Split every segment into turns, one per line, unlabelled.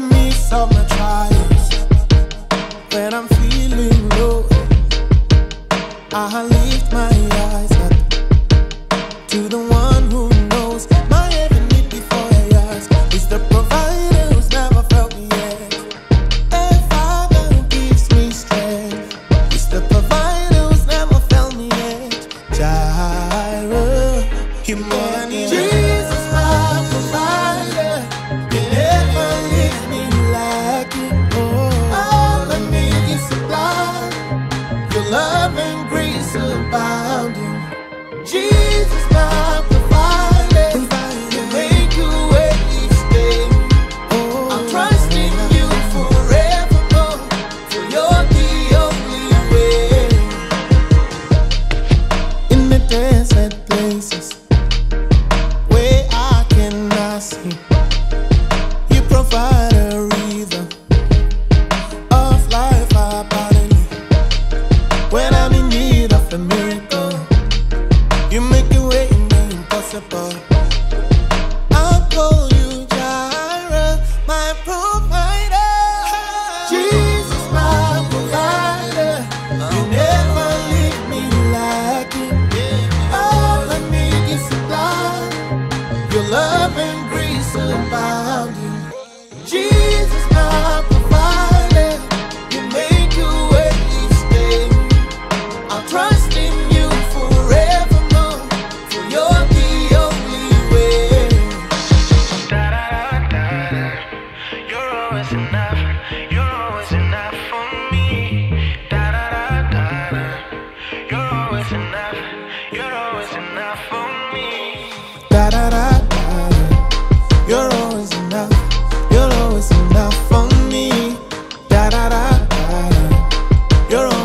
midst of my trials, when I'm feeling low, I lift my eyes up to the one who knows my every need before I ask. Is the provider who's never felt me yet. A father who gives me strength. Is the provider who's never felt me yet. Jireh, you're more than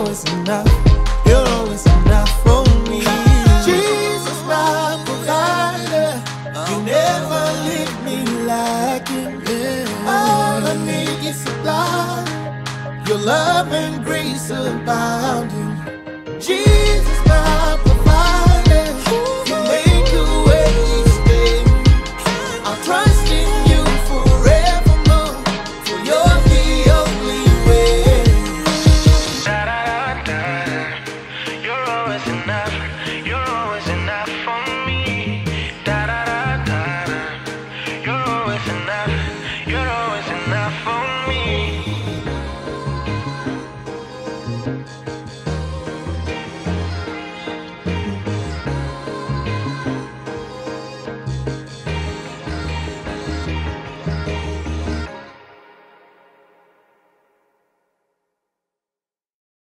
always enough. You're always enough for me.
Jesus, my provider. You never leave me lacking. All I need is supply. Your love and grace abounding.